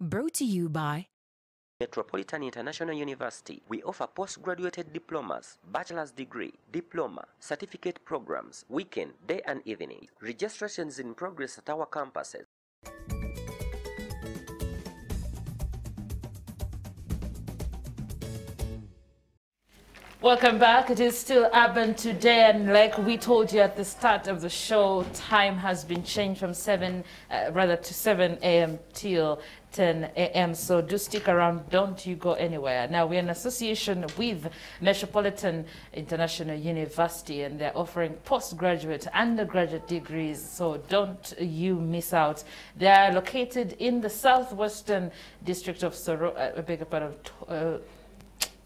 Brought to you by Metropolitan International University. We offer postgraduate diplomas, bachelor's degree, diploma, certificate programs, weekend, day and evening. Registrations in progress at our campuses. Welcome back. It is still Urban today, and like we told you at the start of the show, time has been changed from 7, uh, rather to 7 a.m. till 10 a.m. So do stick around. Don't you go anywhere. Now, we're in association with Metropolitan International University, and they're offering postgraduate, undergraduate degrees. So don't you miss out. They are located in the southwestern district of Soro, uh, your pardon, uh,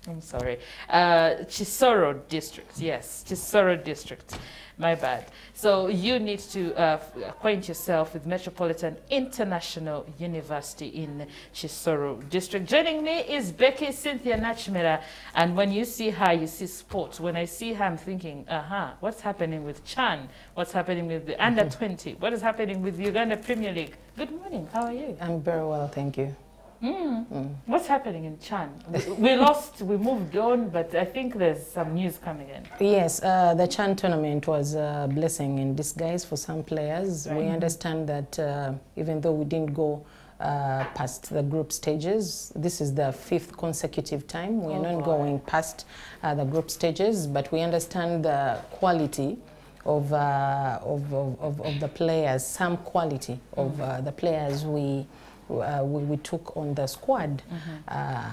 I'm sorry. Uh, Kisoro district. Yes, Kisoro district. My bad. So you need to uh, acquaint yourself with Metropolitan International University in Kisoro district. Joining me is Becky Cynthia Nakimera. And when you see her, you see sports. When I see her, I'm thinking, uh-huh, what's happening with Chan? What's happening with the under 20? What is happening with the Uganda Premier League? Good morning. How are you? I'm very well, thank you. Mm. What's happening in Chan? We- we lost, we moved on, but I think there's some news coming in. Yes, uh, the Chan tournament was a blessing in disguise for some players. We understand that uh, even though we didn't go uh, past the group stages, this is the fifth consecutive time we're Oh, not boy. going past uh, the group stages, but we understand the quality of, uh, of, of, of, of the players, some quality of uh, the players we, uh, we, we took on the squad. Uh,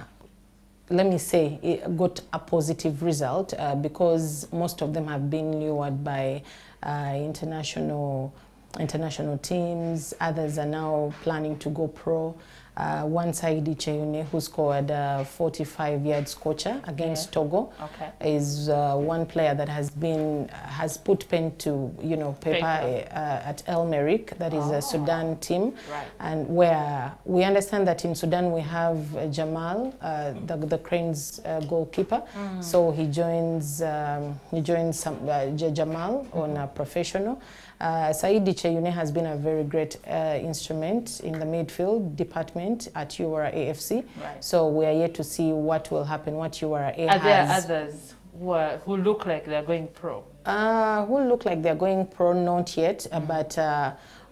let me say, it got a positive result uh, because most of them have been lured by uh, international international teams. Others are now planning to go pro. Uh, one Saidi Kyeyune, who scored a 45 yard scorcher against Yeah. Togo, Okay. is uh, one player that has been has put pen to you know paper. Uh, at El Merreikh, that is Oh. a Sudan team, Right. and where we understand that in Sudan we have uh, Jamal, uh, the, the Cranes uh, goalkeeper. So he joins um, he joins some, uh, J- Jamal on a professional. Uh, Saidi Kyeyune has been a very great uh, instrument in the midfield department at URA AFC. Right. So we are yet to see what will happen, what URA Are there others who, are, who look like they're going pro? Uh, who look like they're going pro, not yet, uh, but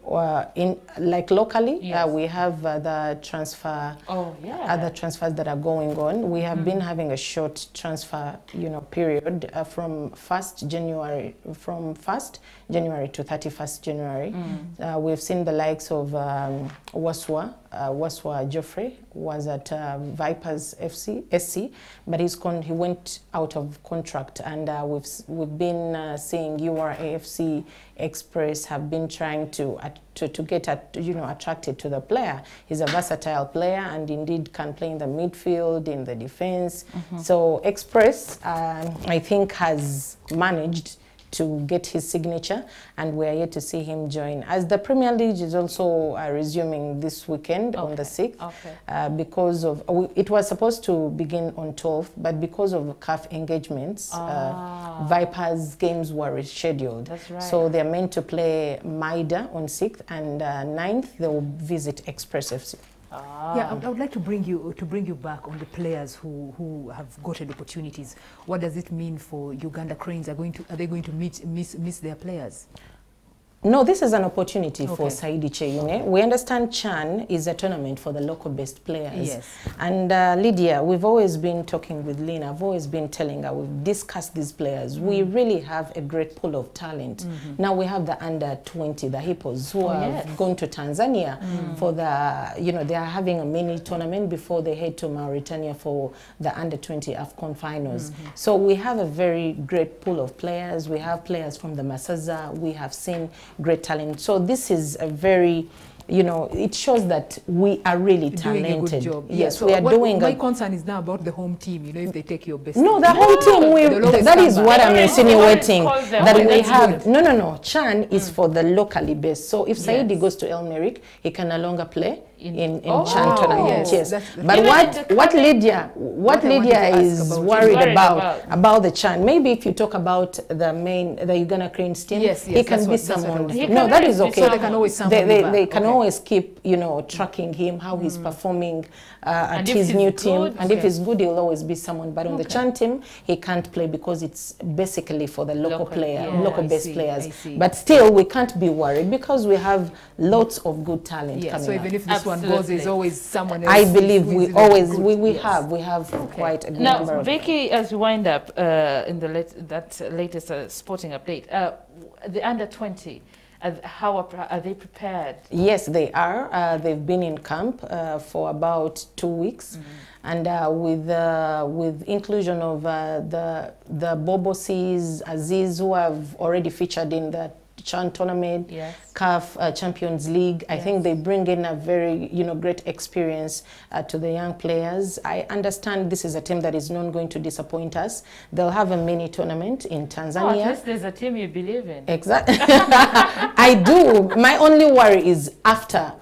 uh, uh, in like locally, Yes. uh, we have uh, the transfer. Oh, yeah. Other transfers that are going on. We have been having a short transfer, you know, period uh, from first January, from first January to thirty first January. Uh, we've seen the likes of um, Waswa, uh, Waswa Geoffrey was at uh, Vipers FC SC, but he's con- he went out of contract, and uh, we've we've been uh, seeing URAFC Express have been trying to to, to get at, you know attracted to the player. He's a versatile player, and indeed can play in the midfield, in the defense. So Express, um, I think, has managed to get his signature, and we're yet to see him join. As the Premier League is also uh, resuming this weekend on the 6th, Okay. uh, because of uh, it was supposed to begin on 12th, but because of CAF engagements, Ah. uh, Vipers games were rescheduled. That's right. So they're meant to play Maida on 6th, and uh, 9th they will visit Express FC. Ah. Yeah, I would, I would like to bring you to bring you back on the players who, who have gotten opportunities. What does it mean for Uganda Cranes? Are going to are they going to meet, miss miss their players? No, this is an opportunity okay. for. Saidi Cheyune. We understand Chan is a tournament for the local based players. Yes. And uh, Lydia, we've always been talking with Lina, I've always been telling her, we've discussed these players. Mm. We Mm. really have a great pool of talent. Mm -hmm. Now we have the under 20, the Hippos, who. Oh, have yes. Mm. gone to Tanzania mm. for the, you know, they are having a mini tournament before they head to Mauritania for the under 20 AFCON finals. Mm-hmm. So we have a very great pool of players. We have players from the Masaza. We have seen great talent. So this is a very, you know, it shows that we are really Doing talented. a good job. Yes, So we are what- doing My a concern is now about the home team. You know, if they take your best. no, the whole team. We, They'll always that come is back. what I'm They always- they always insinuating. That Oh, we have. good. No, no, no. Chan is for the locally based. So if Saidi Yes. goes to El Merreikh, he can no longer play In- in, in, Oh, Chan tournament. yes, Yes. that's- but Even what what Lydia what, What Lydia is about- worried, worried about, about. about the Chan. Maybe if you talk about the main the Uganda Cranes team, Yes, he can be what- that's someone. no, can that always is be okay. So they can always they, they, they can Okay. always keep you know, tracking him, how he's performing uh, at And if his he's new team. good, And if yeah. he's good, he'll always be someone. But on the Chan team, he can't play because it's basically for the local, Local, player, yeah. local I based see, players. But still, we can't be worried because we have lots of good talent Yeah, coming so up. even if this one goes, there's always someone else. I believe we always good. we, we Yes. have we have quite a good number Now, of Vicky, as we wind up uh, in the late, that latest uh, sporting update, uh, the under 20, uh, how are, are they prepared? Yes, they are. Uh, they've been in camp uh, for about two weeks, and uh, with uh, with inclusion of uh, the the Bobosis, Aziz, who have already featured in the Chan tournament, Yes. CAF uh, Champions League. I think they bring in a very you know great experience uh, to the young players. I understand this is a team that is not going to disappoint us. They'll have a mini tournament in Oh, Tanzania. at least there's a team you believe in. Exactly. I do. My only worry is after,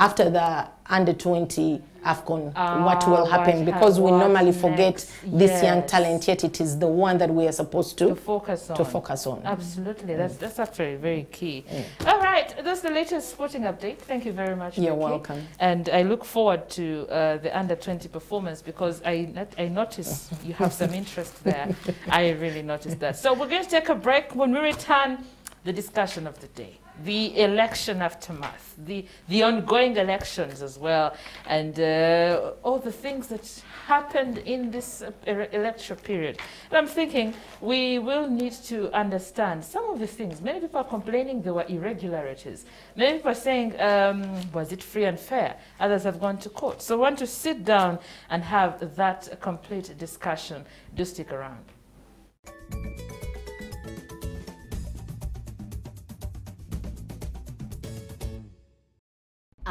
after the under 20 AFCON, Ah, what will happen? hap- Because we what normally forget next? this young talent, yet it is the one that we are supposed To to, focus on. to focus on. Absolutely, that's that's actually very key. All right, that's the latest sporting update. Thank you very much. You're Vicky. welcome. And I look forward to uh, the under 20 performance because I not, I notice you have some interest there. I really noticed that. So we're going to take a break. When we return, the discussion of the day, the election aftermath, the the ongoing elections as well, and uh, all the things that happened in this uh, election period. And I'm thinking we will need to understand some of the things. Many people are complaining there were irregularities. Many people are saying, um, was it free and fair? Others have gone to court. So I want to sit down and have that complete discussion. Do stick around.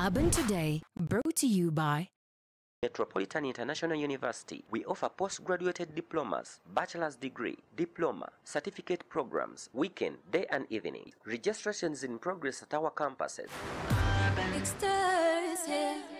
Urban Today, brought to you by Metropolitan International University, we offer postgraduate diplomas, bachelor's degree, diploma, certificate programs, weekend, day and evening. Registrations in progress at our campuses. Here.